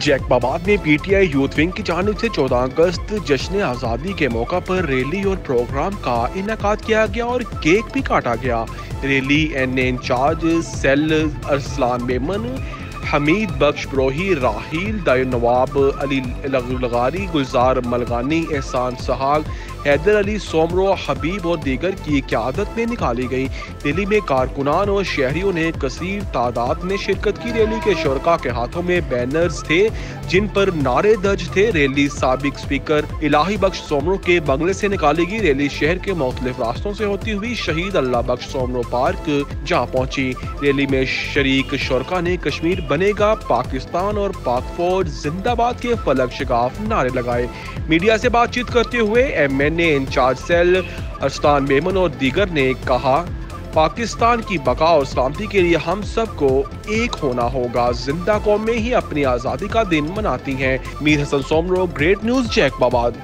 जैकबाबाद में PTI youth wing की जानब से चौदह अगस्त जश्न आज़ादी के मौका पर रैली और प्रोग्राम का इनका किया गया और केक भी काटा गया। Rally N incharge cell Arsalan Memon, Hamid Bakhsh Brohi Raheel, दाय नवाब अली लगारी, गुलजार मलगानी, एहसान सहाग हैदर अली सोमरो, हबीब और दीगर की क्यादत में निकाली गई। दिल्ली में कारकुनान और शहरियों ने कसीर तादाद में शिरकत की। रैली के शुरा के हाथों में बैनर्स थे, जिन पर नारे दर्ज थे। रैली सबक स्पीकर इलाही बख्श सोमरो के बंगले से निकाली गई। रैली शहर के मुख्तलिफ़ रास्तों से होती हुई शहीद अल्लाह बख्श सोमरो पार्क जा पहुँची। रैली में शरीक शुरा ने कश्मीर बनेगा, पाकिस्तान और पाक फौज जिंदाबाद के फलक शिकाफ नारे लगाए। मीडिया से बातचीत करते हुए M A incharge cell Arsalan Memon और दीगर ने कहा, पाकिस्तान की बका और सलामती के लिए हम सबको एक होना होगा। ज़िंदा कौमें ही अपनी आज़ादी का दिन मनाती हैं। Mir Hasan Soomro, great news, Jacobabad.